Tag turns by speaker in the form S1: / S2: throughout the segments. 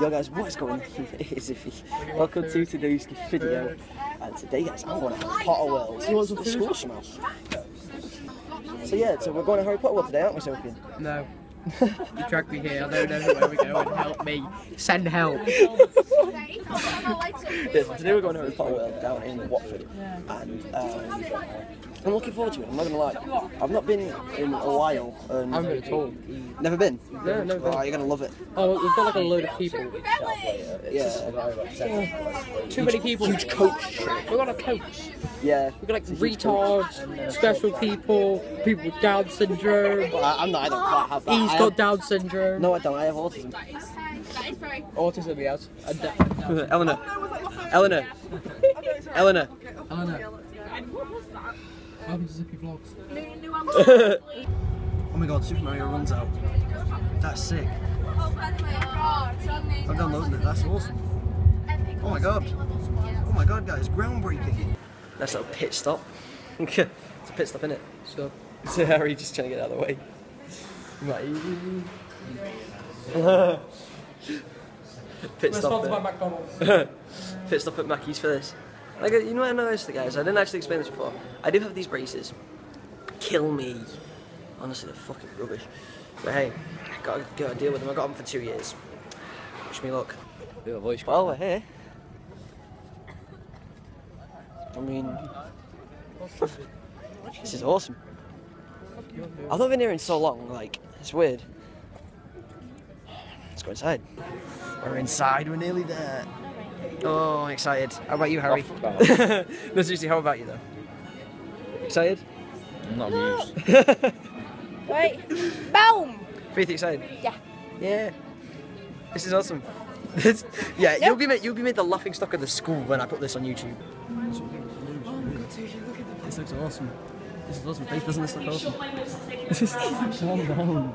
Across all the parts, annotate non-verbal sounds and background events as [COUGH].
S1: Yo guys, what is going on? [LAUGHS] It's Zippy. Welcome to today's video. And today guys, I'm going to Harry Potter World. You want some school smell? So yeah, so we're going to Harry Potter World today, aren't we, Sophie?
S2: No. you dragged me here. I don't know where we're going. Help me. Send help.
S1: Yeah, [LAUGHS] so today we're going to Harry Potter World down in Watford. And um, I'm looking forward to it, I'm not going to lie. I've not been in a while. And
S2: I'm going to talk.
S1: Never been?
S2: No, no,
S1: Oh, you're going to love it.
S2: Oh, we've got like a load of people.
S1: Yeah.
S2: Too many people.
S1: Huge coach.
S2: We've got a coach.
S1: Yeah.
S2: We've got like retards, special people, people with Down syndrome.
S1: I, I'm not, I don't quite have that.
S2: He's
S1: I
S2: got
S1: have-
S2: Down syndrome.
S1: No, I don't. I have autism.
S2: Autism, he has. And da-
S1: Eleanor. Eleanor. Eleanor.
S2: Eleanor. Welcome to Zippy Vlogs. [LAUGHS]
S1: oh my god, Super Mario runs out. That's sick. I'm downloading it. That's awesome. Oh my god. Oh my god, guys, groundbreaking. That's a pit stop. [LAUGHS] it's a pit stop, isn't it?
S2: So, [LAUGHS]
S1: So Harry just trying to get out of the way. pit
S2: we're
S1: stop.
S2: sponsored by. McDonald's.
S1: Pit stop at Mackey's for this. Like, you know what I noticed, the guys? I didn't actually explain this before. I do have these braces. Kill me. Honestly, they're fucking rubbish. But hey, I gotta, gotta deal with them. I got them for two years. Wish me luck. Well, we're here. I mean, this is awesome. I've not been here in so long. Like, it's weird. Let's go inside. We're inside. We're nearly there. Oh, I'm excited. How about you, Harry? [LAUGHS] no, seriously, how about you, though? Excited?
S3: I'm not amused. [LAUGHS]
S4: Wait. Boom!
S1: Faith, excited?
S4: Yeah.
S1: Yeah. This is awesome. This- [LAUGHS] yeah, you'll be made, you'll be made the laughing stock of the school when I put this on YouTube. This looks awesome. This is awesome. Faith, doesn't this look awesome? This is calm down.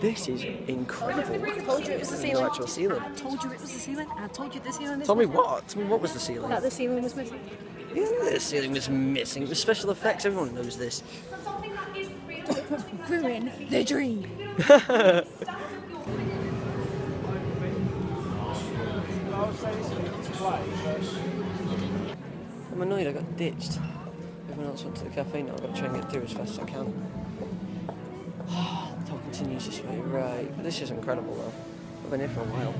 S1: This is incredible.
S4: I told you it was the
S1: No
S4: ceiling.
S1: actual ceiling.
S4: I told you it was the ceiling. I told you the ceiling is
S1: Tell me what? Tell me what was the ceiling?
S4: That the ceiling was missing.
S1: Yeah, the ceiling was missing. It was special effects. Everyone knows this.
S4: Ruin the dream. [LAUGHS]
S1: I'm annoyed I got ditched. Everyone else went to the cafe now. I've got to try and get through as fast as I can. The top continues this way, right. This is incredible though. I've been here for a while.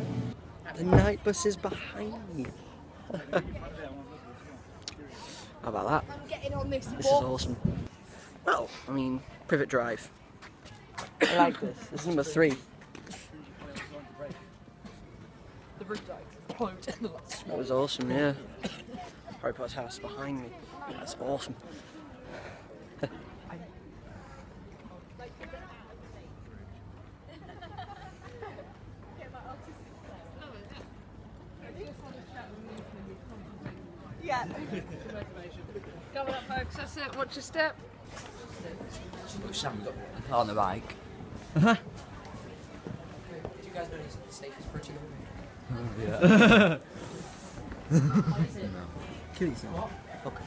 S1: The Knight Bus is behind me. [LAUGHS] How about that?
S4: I'm getting on this
S1: This is awesome. Well, I mean, Privet Drive. I like this. [LAUGHS] This is number three.
S2: The roof died. [LAUGHS]
S1: That was awesome, yeah. Harry Potter's house behind me. That's awesome.
S5: Coming. That's it. Watch your step.
S3: Sam got on the bike. Uh-huh.
S2: Do you guys know he's the safest person
S1: Kill yourself. Fuck.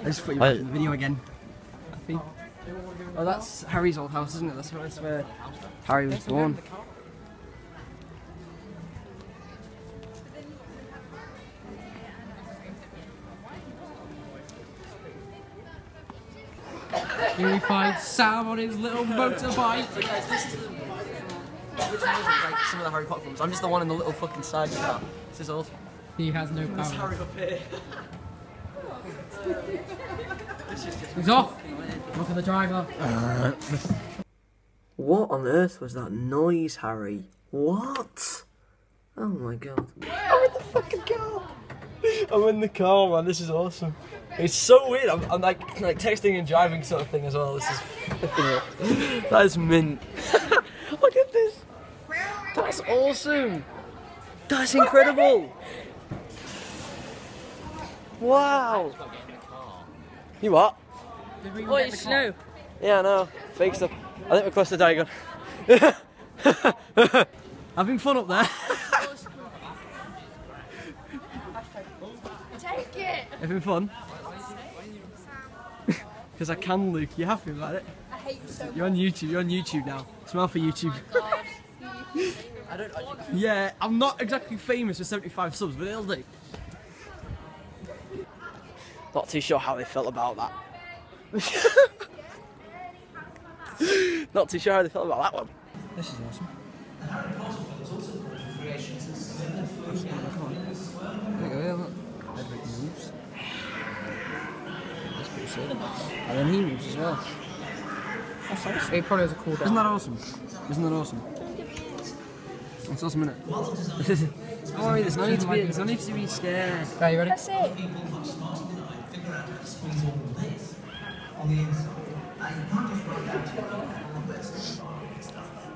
S1: I just put you
S3: I-
S1: back in the video again. Oh, that's Harry's old house, isn't it? That's where, that's where Harry was born.
S2: Here we find Sam on his little motorbike.
S1: Guys, this is the like some of the Harry Potter films. I'm just the one in the little fucking side car. This is awesome.
S2: He has no power.
S1: Harry up here.
S2: He's off. Look at the driver.
S1: Uh, what on earth was that noise, Harry? What? Oh my god. I'm in the fucking car. [LAUGHS] I'm in the car, man. This is awesome. It's so weird. I'm, I'm like like texting and driving sort of thing as well. This is [LAUGHS] That is mint. [LAUGHS] Look at this. That's awesome. That's incredible. Wow. You what?
S2: Oh, it's snow.
S1: Yeah, I know. Fake stuff. I think we're close to Diagon. Having fun up there.
S5: Take it.
S1: Having fun? [LAUGHS] Because I can, Luke. You happy about it?
S5: I hate you so
S1: You're on YouTube. You're on YouTube now. Smile for YouTube.
S3: Oh [LAUGHS] I don't. I,
S1: Yeah, I'm not exactly famous with 75 subs, but it'll do. Not too sure how they felt about that. [LAUGHS] not too sure how they felt about that one. This is awesome. There you go, yeah, look. Edric moves. That's. And then he moves as well. That's awesome.
S2: It probably has a cooldown.
S1: Isn't that awesome? Isn't that awesome? It's awesome, isn't it? [LAUGHS] Don't worry, there's no need to be, there's no need to be scared.
S2: Okay, you ready?
S5: That's it.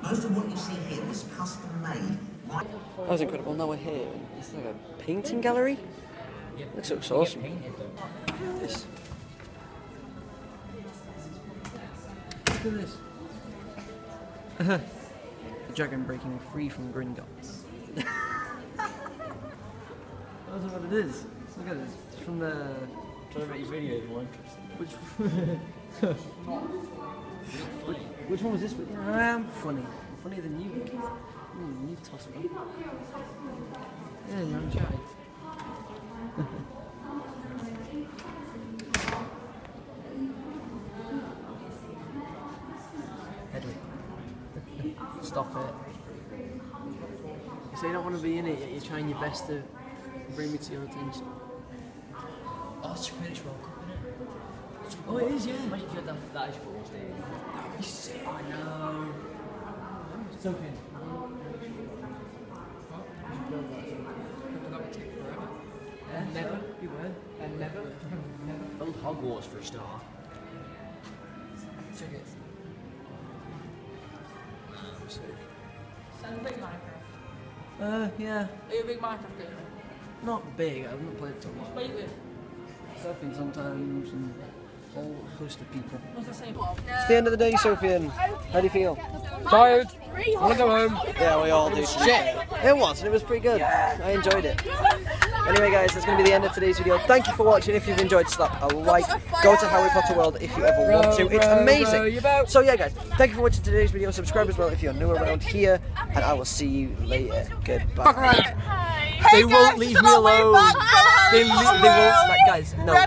S6: Most of what you see here is custom made.
S1: That was incredible. Now we're here. It's like a painting gallery. This looks awesome. This. Look at this. the dragon breaking free from Gringotts. [LAUGHS] That's what it is. Look at this. It's from the.
S3: trying to make videos more interesting.
S1: Which, [LAUGHS] which one was this? with? Yeah, I'm funny. I'm funnier than you. Mm, you toss me. Yeah, man, try. [LAUGHS] Stop it. You say you don't want to be in it, yet you're trying your best to bring me to your attention.
S3: Oh, it's Quidditch World Cup, isn't it?
S1: Oh, it is, yeah.
S3: Imagine if you had that, that as football stadium. That would be sick.
S1: I know. Something.
S2: And never.
S1: You were.
S2: And never.
S3: Build Hogwarts for a start.
S1: Check it.
S2: Sounds big Minecraft.
S1: Uh, yeah.
S2: Are you a big Minecraft gamer?
S1: Not big. I haven't played for a while.
S2: Wait with.
S1: Surfing sometimes and a whole host of people.
S2: What's the same?
S1: It's the end of the day, Sophian. How do you feel?
S2: Tired. Wanna go home?
S1: Yeah, we all do. Shit. It was, and it was pretty good. I enjoyed it. Anyway, guys, that's going to be the end of today's video. Thank you for watching. If you've enjoyed, slap a like. Go to Harry Potter World if you ever want to. It's
S2: row, row
S1: amazing.
S2: your boat.
S1: So yeah, guys, thank you for watching today's video. Subscribe as well if you're new around here, and I will see you later. Goodbye. They won't leave me alone. They, le- they won't. Like, guys, no, no.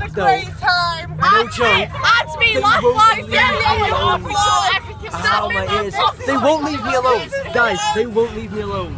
S5: time.
S1: No joke.
S5: That's me,
S1: They won't leave
S5: Yeah,
S1: me
S5: yeah,
S1: alone.
S5: yeah.
S1: Ow, my ears. They won't leave me alone. Guys, they won't leave me alone.